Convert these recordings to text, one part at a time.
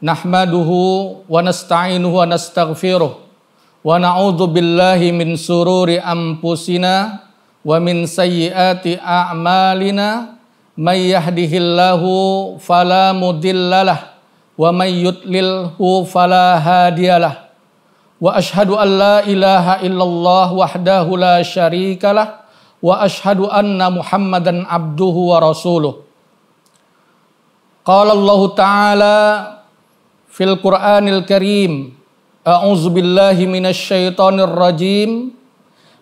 nahmaduhu wa nasta'inuhu wa billahi min sururi anfusina wa min a'malina may yahdihillahu fala mudhillalah wa ashhadu an la illallah wahdahu la syarikalah wa ashhadu anna muhammadan abduhu wa rasuluh Allah ta'ala fil qur'anil karim. A'udzu billahi minasy syaithanir rajim.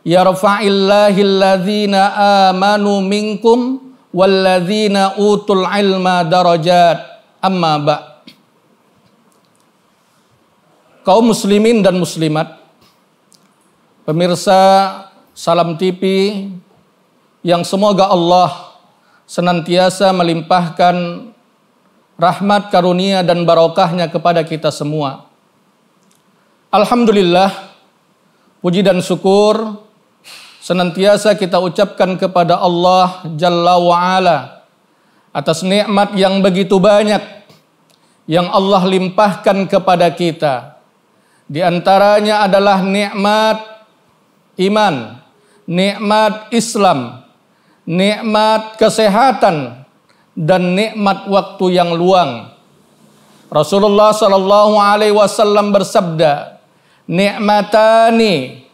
Yarfa'illahi alladhina amanu minkum walladzina utul ilma darajat. Amma ba' kaum muslimin dan muslimat, pemirsa Salam TV yang semoga Allah senantiasa melimpahkan rahmat karunia dan barokahnya kepada kita semua. Alhamdulillah, puji dan syukur senantiasa kita ucapkan kepada Allah Jalla wa'ala atas nikmat yang begitu banyak yang Allah limpahkan kepada kita di antaranya adalah nikmat iman, nikmat Islam, nikmat kesehatan, dan nikmat waktu yang luang. Rasulullah Shallallahu Alaihi Wasallam bersabda, nikmatani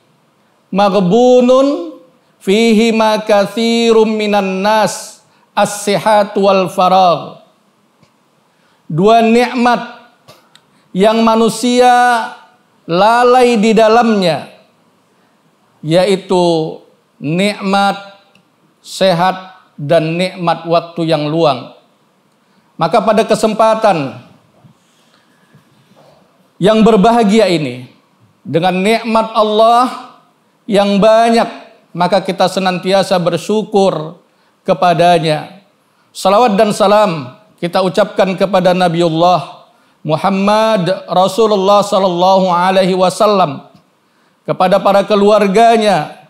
maghbunun fihi ma kathirum minan nas as-sihat wal farag. Dua nikmat yang manusia lalai di dalamnya yaitu nikmat sehat dan nikmat waktu yang luang. Maka pada kesempatan yang berbahagia ini dengan nikmat Allah yang banyak maka kita senantiasa bersyukur kepadanya. Salawat dan salam kita ucapkan kepada Nabiullah Muhammad Rasulullah sallallahu alaihi wasallam kepada para keluarganya,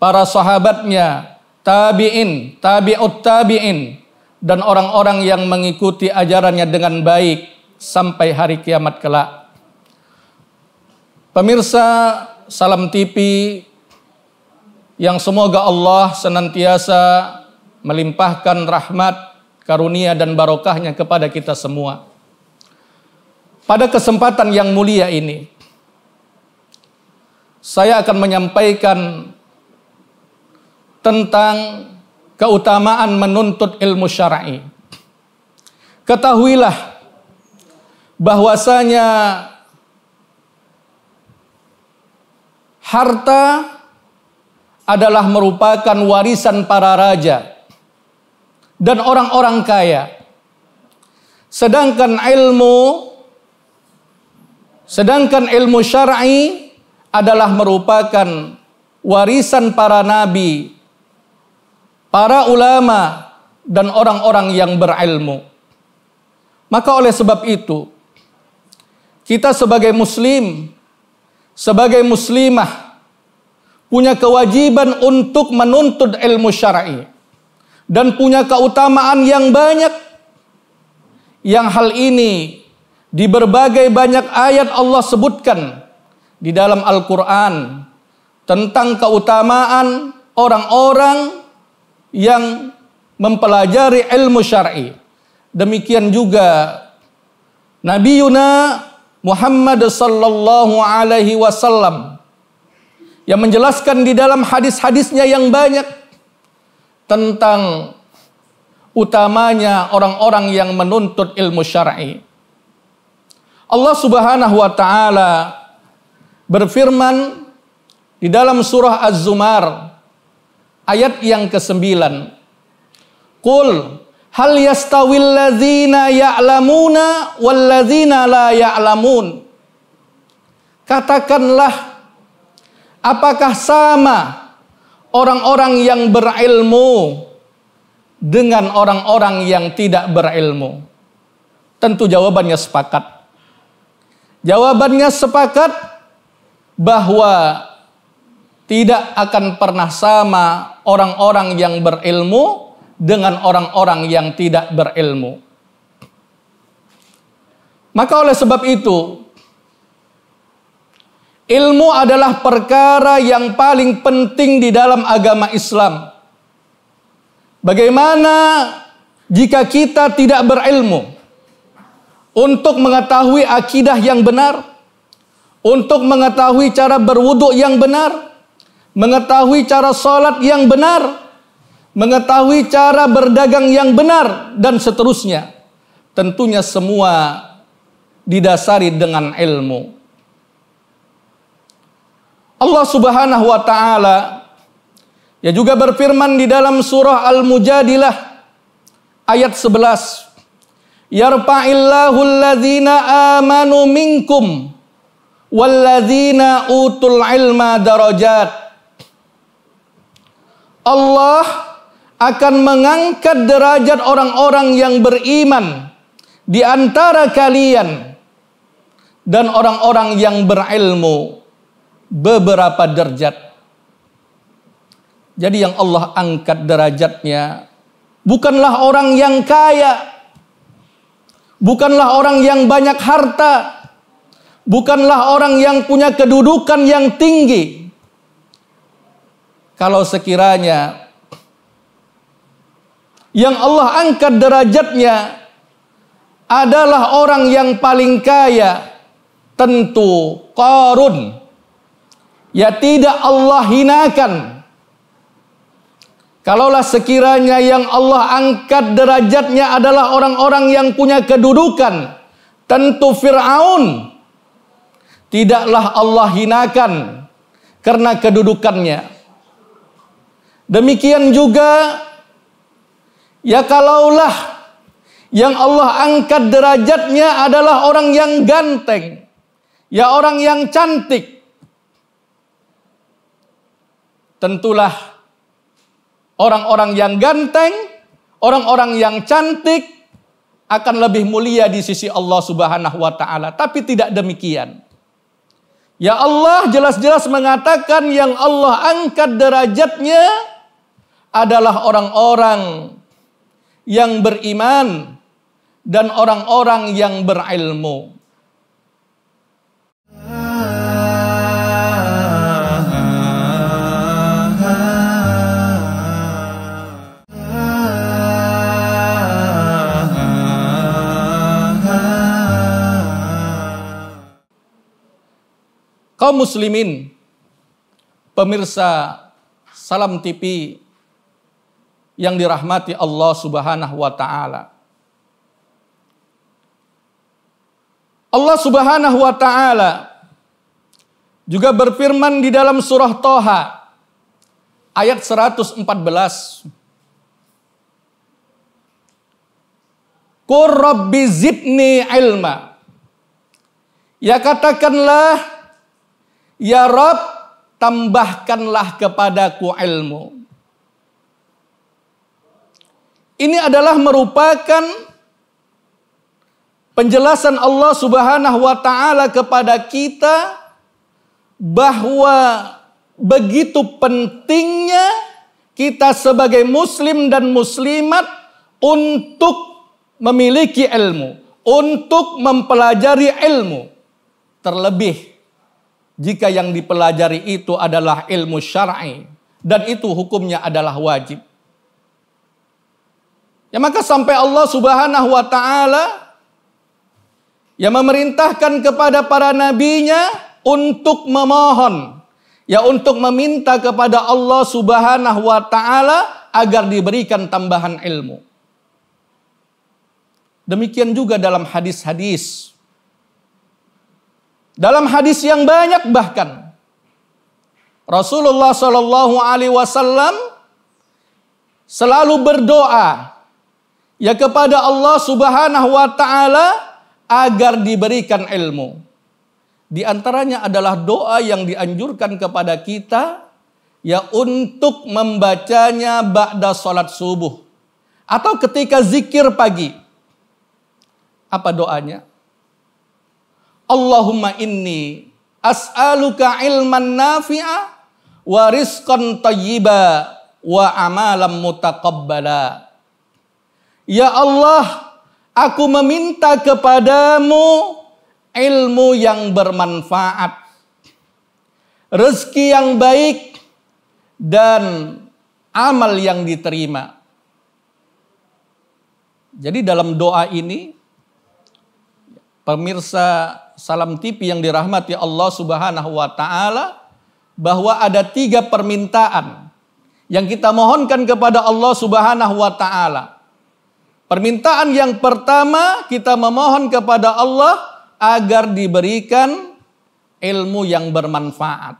para sahabatnya, tabi'in, tabi'ut tabi'in dan orang-orang yang mengikuti ajarannya dengan baik sampai hari kiamat kelak. Pemirsa Salam TV yang semoga Allah senantiasa melimpahkan rahmat, karunia dan barokahnya kepada kita semua. Pada kesempatan yang mulia ini, saya akan menyampaikan tentang keutamaan menuntut ilmu syar'i. Ketahuilah bahwasanya harta adalah merupakan warisan para raja dan orang-orang kaya. Sedangkan ilmu Sedangkan ilmu syar'i adalah merupakan warisan para nabi, para ulama dan orang-orang yang berilmu. Maka oleh sebab itu kita sebagai muslim, sebagai muslimah punya kewajiban untuk menuntut ilmu syar'i dan punya keutamaan yang banyak yang hal ini di berbagai banyak ayat Allah sebutkan di dalam Al-Quran tentang keutamaan orang-orang yang mempelajari ilmu syar'i. Demikian juga Nabi Yuna Muhammad sallallahu alaihi wasallam yang menjelaskan di dalam hadis-hadisnya yang banyak tentang utamanya orang-orang yang menuntut ilmu syar'i. Allah Subhanahu wa taala berfirman di dalam surah Az-Zumar ayat yang ke-9. Qul hal yastawil ladzina ya'lamuna wal ladzina la ya'lamun. Katakanlah, apakah sama orang-orang yang berilmu dengan orang-orang yang tidak berilmu? Tentu jawabannya sepakat. Jawabannya sepakat bahwa tidak akan pernah sama orang-orang yang berilmu dengan orang-orang yang tidak berilmu. Maka oleh sebab itu, ilmu adalah perkara yang paling penting di dalam agama Islam. Bagaimana jika kita tidak berilmu untuk mengetahui akidah yang benar, untuk mengetahui cara berwuduk yang benar, mengetahui cara sholat yang benar, mengetahui cara berdagang yang benar, dan seterusnya. Tentunya semua didasari dengan ilmu. Allah Subhanahu wa taala ya juga berfirman di dalam surah Al-Mujadilah ayat 11 Yarfa'illahu alladhina amanu minkum walladzina utul ilma darajat Allah akan mengangkat derajat orang-orang yang beriman di antara kalian dan orang-orang yang berilmu beberapa derajat. Jadi yang Allah angkat derajatnya bukanlah orang yang kaya, bukanlah orang yang banyak harta, bukanlah orang yang punya kedudukan yang tinggi. Kalau sekiranya yang Allah angkat derajatnya adalah orang yang paling kaya, tentu Qarun. Ya tidak Allah hinakan. Kalaulah sekiranya yang Allah angkat derajatnya adalah orang-orang yang punya kedudukan, tentu Firaun tidaklah Allah hinakan. Karena kedudukannya. Demikian juga ya kalaulah yang Allah angkat derajatnya adalah orang yang ganteng, ya orang yang cantik. Tentulah orang-orang yang ganteng, orang-orang yang cantik akan lebih mulia di sisi Allah Subhanahu wa taala, tapi tidak demikian. Ya Allah jelas-jelas mengatakan yang Allah angkat derajatnya adalah orang-orang yang beriman dan orang-orang yang berilmu. Kaum muslimin, pemirsa Salam TV yang dirahmati Allah Subhanahu wa taala. Allah Subhanahu wa taala juga berfirman di dalam surah Toha ayat 114. Qur rabbi zidni ilma. Ya katakanlah Ya Rob, tambahkanlah kepadaku ilmu. Ini adalah merupakan penjelasan Allah Subhanahu wa taala kepada kita bahwa begitu pentingnya kita sebagai muslim dan muslimat untuk memiliki ilmu, untuk mempelajari ilmu. Terlebih jika yang dipelajari itu adalah ilmu syar'i dan itu hukumnya adalah wajib. Ya maka sampai Allah Subhanahu wa taala yang memerintahkan kepada para nabinya untuk memohon ya untuk meminta kepada Allah Subhanahu wa taala agar diberikan tambahan ilmu. Demikian juga dalam hadis-hadis dalam hadis yang banyak bahkan Rasulullah Shallallahu Alaihi Wasallam selalu berdoa ya kepada Allah Subhanahu Wa Taala agar diberikan ilmu, Di antaranya adalah doa yang dianjurkan kepada kita ya untuk membacanya ba'da salat subuh atau ketika zikir pagi. Apa doanya? Allahumma inni as'aluka ilman nafi'a wa rizqan tayyiba wa amalan mutaqabbala. Ya Allah, aku meminta kepadamu ilmu yang bermanfaat, rezeki yang baik, dan amal yang diterima. Jadi dalam doa ini, pemirsa Salam TV yang dirahmati Allah Subhanahu wa Ta'ala, bahwa ada tiga permintaan yang kita mohonkan kepada Allah Subhanahu wa Ta'ala. Permintaan yang pertama, kita memohon kepada Allah agar diberikan ilmu yang bermanfaat.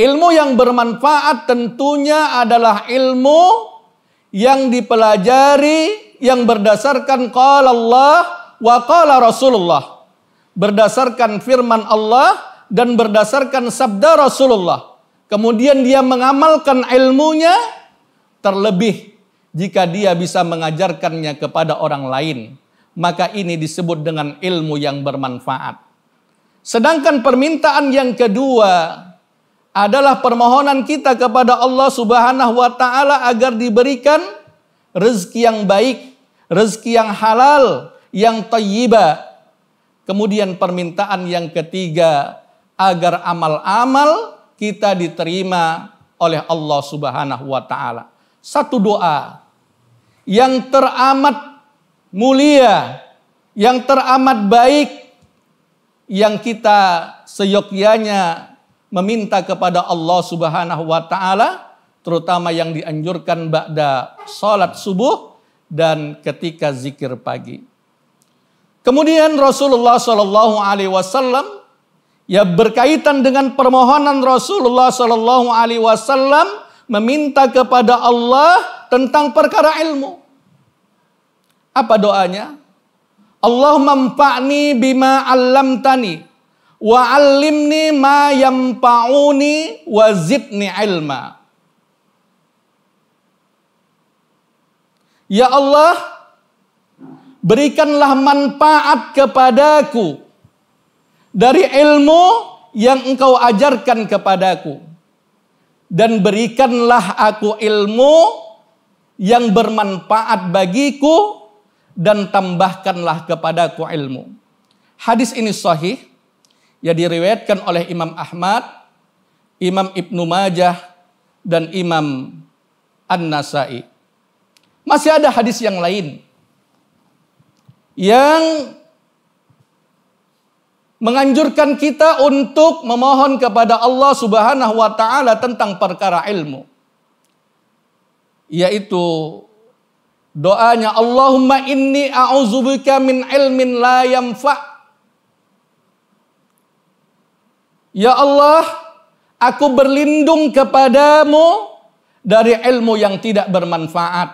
Ilmu yang bermanfaat tentunya adalah ilmu yang dipelajari yang berdasarkan qala Allah wa qala Rasulullah. Berdasarkan firman Allah dan berdasarkan sabda Rasulullah. Kemudian dia mengamalkan ilmunya terlebih jika dia bisa mengajarkannya kepada orang lain maka ini disebut dengan ilmu yang bermanfaat. Sedangkan permintaan yang kedua adalah permohonan kita kepada Allah Subhanahu wa taala agar diberikan rezeki yang baik, rezeki yang halal, yang tayyiba. Kemudian permintaan yang ketiga agar amal-amal kita diterima oleh Allah Subhanahu wa taala. Satu doa yang teramat mulia, yang teramat baik, yang kita seyogyanya meminta kepada Allah Subhanahu wa taala, terutama yang dianjurkan ba'da salat subuh dan ketika zikir pagi. Kemudian Rasulullah Shallallahu alaihi wasallam ya berkaitan dengan permohonan Rasulullah Shallallahu alaihi wasallam meminta kepada Allah tentang perkara ilmu. Apa doanya? Allah manfa'ni bima 'allamtani wa 'allimni ma yanfa'uni wa zidni ilma. Ya Allah, berikanlah manfaat kepadaku dari ilmu yang engkau ajarkan kepadaku. Dan berikanlah aku ilmu yang bermanfaat bagiku dan tambahkanlah kepadaku ilmu. Hadis ini sahih yang diriwayatkan oleh Imam Ahmad, Imam Ibnu Majah dan Imam An-Nasai. Masih ada hadis yang lain yang menganjurkan kita untuk memohon kepada Allah Subhanahu wa taala tentang perkara ilmu. Yaitu Doanya Allahumma inni a'udzubika min ilmin la yanfa. Ya Allah, aku berlindung kepadamu dari ilmu yang tidak bermanfaat.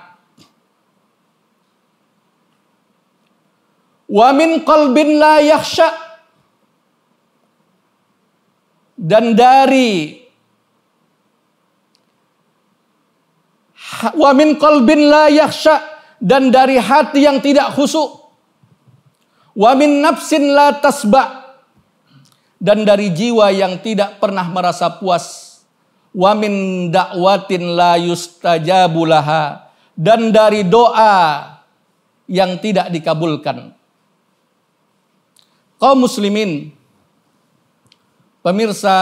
Wa min qalbin la yakhsha. Dan dari wa min qalbin la yakhsha dan dari hati yang tidak khusyuk. Wa min nafsin la tasba dan dari jiwa yang tidak pernah merasa puas. Wa min da'watin la yustajabu laha dan dari doa yang tidak dikabulkan. Kaum muslimin, pemirsa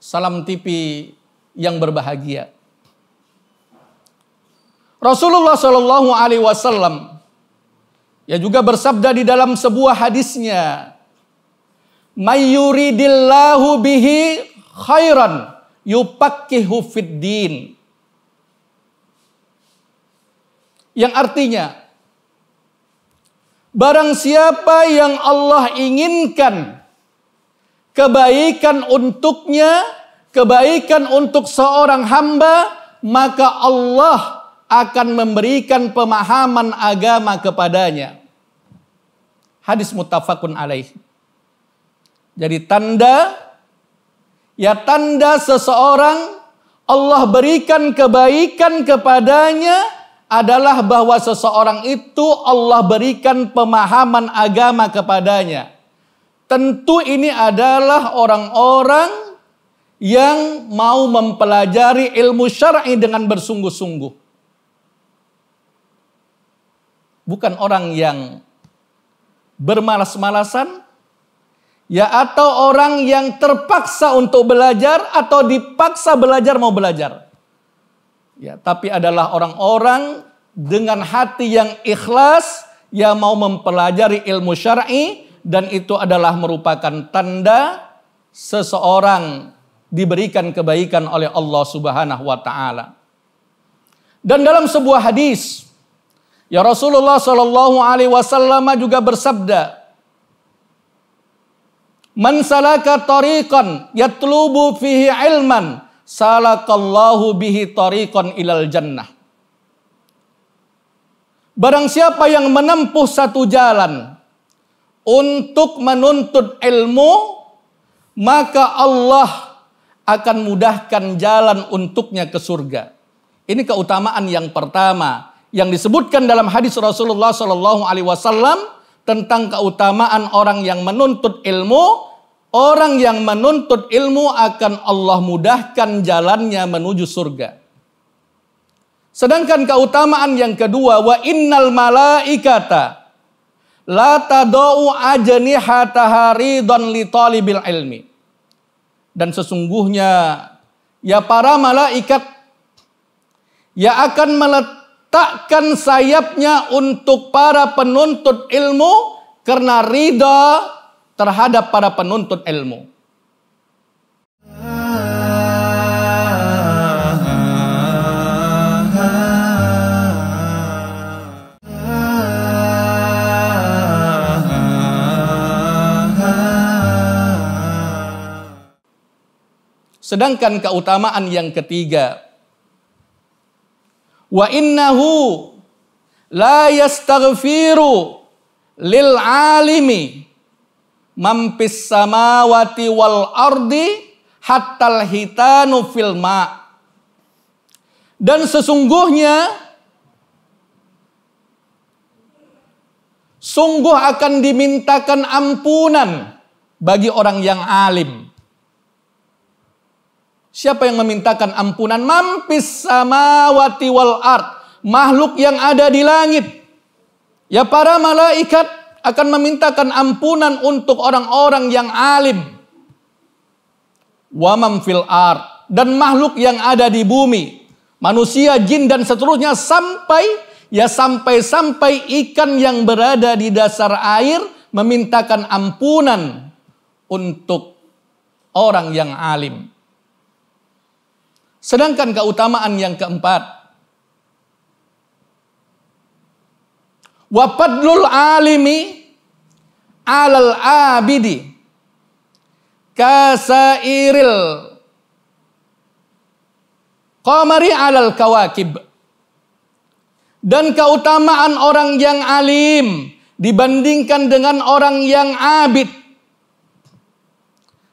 Salam TV yang berbahagia. Rasulullah Shallallahu Alaihi Wasallam ya juga bersabda di dalam sebuah hadisnya, "Mayuridillahu bihi khairan yupakihu fiddin." Yang artinya, barang siapa yang Allah inginkan kebaikan untuknya, kebaikan untuk seorang hamba, maka Allah akan memberikan pemahaman agama kepadanya. Hadis muttafaqun alaih. Jadi tanda ya tanda seseorang Allah berikan kebaikan kepadanya adalah bahwa seseorang itu Allah berikan pemahaman agama kepadanya. Tentu ini adalah orang-orang yang mau mempelajari ilmu syar'i dengan bersungguh-sungguh. Bukan orang yang bermalas-malasan, Ya atau orang yang terpaksa untuk belajar atau dipaksa belajar mau belajar. Ya, tapi adalah orang-orang dengan hati yang ikhlas yang mau mempelajari ilmu syar'i dan itu adalah merupakan tanda seseorang diberikan kebaikan oleh Allah Subhanahu wa taala. Dan dalam sebuah hadis ya Rasulullah Shallallahu alaihi wasallam juga bersabda Man salaka tariqan yatlubu fihi ilman salakallahu bihi tariqan ilal jannah. Barang siapa yang menempuh satu jalan untuk menuntut ilmu, maka Allah akan mudahkan jalan untuknya ke surga. Ini keutamaan yang pertama yang disebutkan dalam hadis Rasulullah Shallallahu Alaihi Wasallam tentang keutamaan orang yang menuntut ilmu, orang yang menuntut ilmu akan Allah mudahkan jalannya menuju surga. Sedangkan keutamaan yang kedua, wa innal malaikata la tadau ajnihata haridon li talibil ilmi. Dan sesungguhnya ya para malaikat ya akan meletakkan takkan sayapnya untuk para penuntut ilmu karena ridha terhadap para penuntut ilmu. Sedangkan keutamaan yang ketiga, Wa innahu la yastaghfiru lil alimi mampis samawati wal ardi hatta hitanu fil ma. Dan sesungguhnya sungguh akan dimintakan ampunan bagi orang yang alim Siapa yang memintakan ampunan? Mampis sama wati wal art. Makhluk yang ada di langit. Ya para malaikat akan memintakan ampunan untuk orang-orang yang alim. Wamam fil art. Dan makhluk yang ada di bumi. Manusia, jin dan seterusnya sampai ya sampai-sampai ikan yang berada di dasar air memintakan ampunan untuk orang yang alim. Sedangkan keutamaan yang keempat. Wapadlul alimi alal abidi kasairil qamari alal kawakib. Dan keutamaan orang yang alim dibandingkan dengan orang yang abid.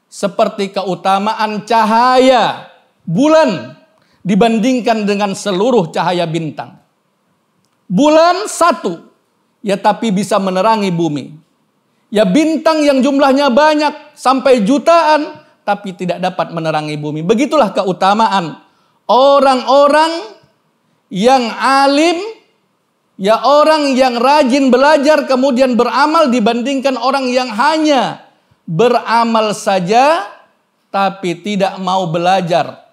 Seperti keutamaan cahaya bulan dibandingkan dengan seluruh cahaya bintang. Bulan satu, ya tapi bisa menerangi bumi. Ya bintang yang jumlahnya banyak sampai jutaan, tapi tidak dapat menerangi bumi. Begitulah keutamaan orang-orang yang alim, ya orang yang rajin belajar kemudian beramal dibandingkan orang yang hanya beramal saja tapi tidak mau belajar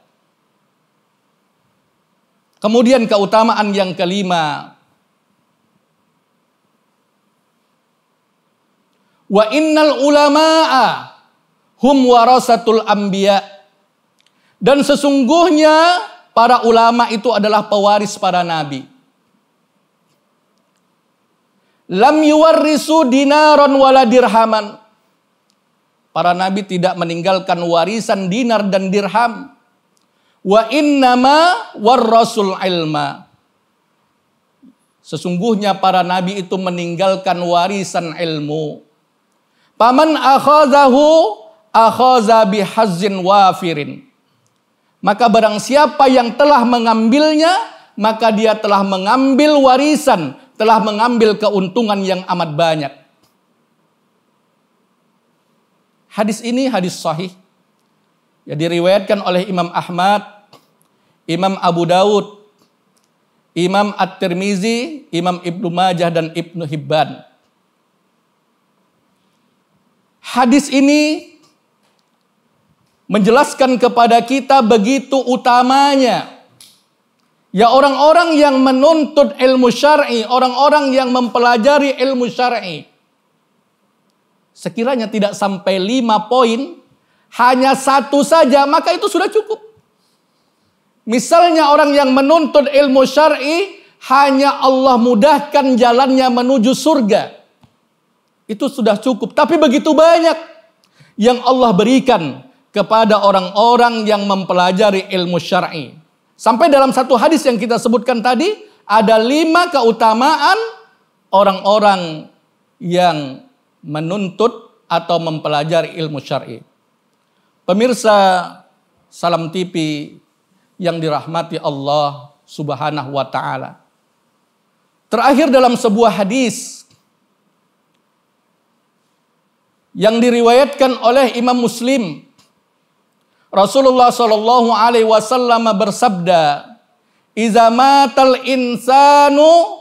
Kemudian keutamaan yang kelima. Wa innal ulama'a hum warasatul anbiya. Dan sesungguhnya para ulama itu adalah pewaris para nabi. Lam yuwarrisu dinaron wala dirhaman. Para nabi tidak meninggalkan warisan dinar dan dirham. Wa innama warrasul ilma. Sesungguhnya para nabi itu meninggalkan warisan ilmu. Paman akhazahu akhaza bihazzin wafirin. Maka barang siapa yang telah mengambilnya, maka dia telah mengambil warisan, telah mengambil keuntungan yang amat banyak. Hadis ini hadis sahih. Ya diriwayatkan oleh Imam Ahmad, Imam Abu Daud, Imam At-Tirmizi, Imam Ibnu Majah dan Ibnu Hibban. Hadis ini menjelaskan kepada kita begitu utamanya Ya orang-orang yang menuntut ilmu syar'i, orang-orang yang mempelajari ilmu syar'i. Sekiranya tidak sampai lima poin, hanya satu saja, maka itu sudah cukup. Misalnya orang yang menuntut ilmu syar'i, hanya Allah mudahkan jalannya menuju surga. Itu sudah cukup. Tapi begitu banyak yang Allah berikan kepada orang-orang yang mempelajari ilmu syar'i. Sampai dalam satu hadis yang kita sebutkan tadi, ada lima keutamaan orang-orang yang menuntut atau mempelajari ilmu syar'i. Pemirsa Salam TV yang dirahmati Allah Subhanahu wa taala. Terakhir dalam sebuah hadis yang diriwayatkan oleh Imam Muslim Rasulullah Shallallahu Alaihi Wasallam bersabda, "Iza matal insanu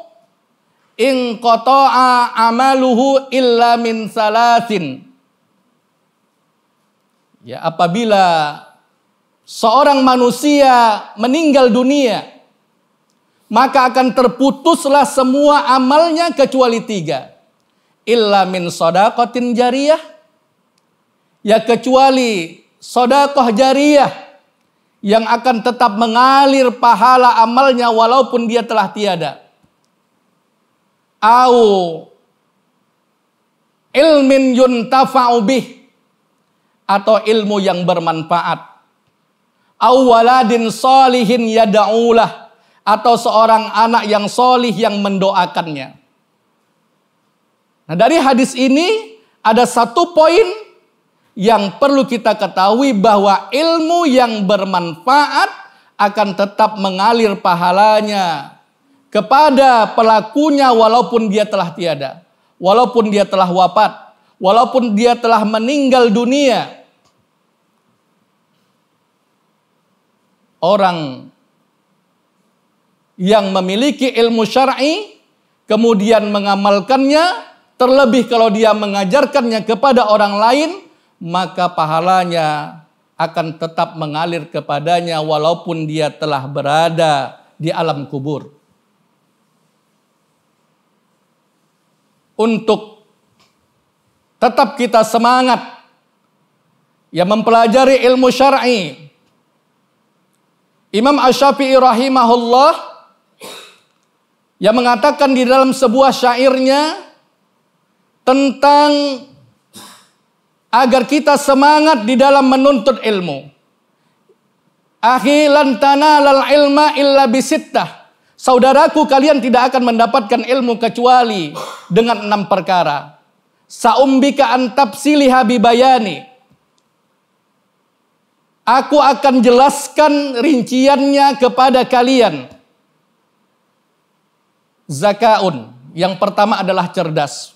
in qata'a amaluhu illa min salasin." Ya, apabila seorang manusia meninggal dunia, maka akan terputuslah semua amalnya kecuali tiga. Illa min sodakotin jariyah. Ya kecuali sodakoh jariyah yang akan tetap mengalir pahala amalnya walaupun dia telah tiada. Au ilmin yuntafa'u bih atau ilmu yang bermanfaat. Au waladin solihin yada'ulah atau seorang anak yang solih yang mendoakannya. Nah dari hadis ini ada satu poin yang perlu kita ketahui bahwa ilmu yang bermanfaat akan tetap mengalir pahalanya kepada pelakunya walaupun dia telah tiada, walaupun dia telah wafat, walaupun dia telah meninggal dunia. Orang yang memiliki ilmu syar'i kemudian mengamalkannya terlebih kalau dia mengajarkannya kepada orang lain maka pahalanya akan tetap mengalir kepadanya walaupun dia telah berada di alam kubur. Untuk tetap kita semangat ya mempelajari ilmu syar'i. Imam Asy-Syafi'i rahimahullah yang mengatakan di dalam sebuah syairnya tentang agar kita semangat di dalam menuntut ilmu. Akhi lan tanalal ilma illa bisittah. Saudaraku kalian tidak akan mendapatkan ilmu kecuali dengan enam perkara. Saumbika antab siliha bibayani. Aku akan jelaskan rinciannya kepada kalian. Zakaun. Yang pertama adalah cerdas.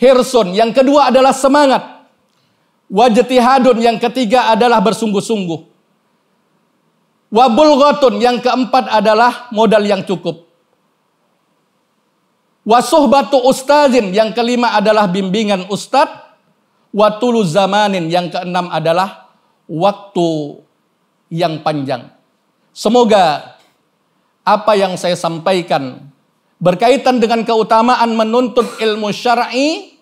Hirsun. Yang kedua adalah semangat. Wajtihadun yang ketiga adalah bersungguh-sungguh. Wabulghatun yang keempat adalah modal yang cukup. Wasuhbatu ustazin yang kelima adalah bimbingan ustad. Watulu zamanin yang keenam adalah waktu yang panjang. Semoga apa yang saya sampaikan berkaitan dengan keutamaan menuntut ilmu syar'i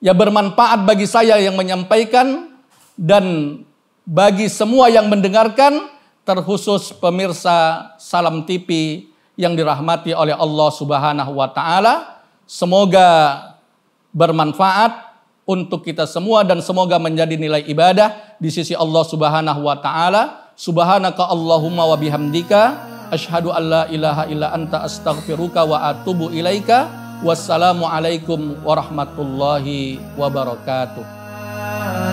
ya bermanfaat bagi saya yang menyampaikan dan bagi semua yang mendengarkan terkhusus pemirsa Salam TV yang dirahmati oleh Allah Subhanahu wa taala. Semoga bermanfaat untuk kita semua dan semoga menjadi nilai ibadah di sisi Allah Subhanahu wa taala. Subhanaka Allahumma wa bihamdika asyhadu an la ilaha illa anta astaghfiruka wa atubu ilaika. Wassalamualaikum warahmatullahi wabarakatuh.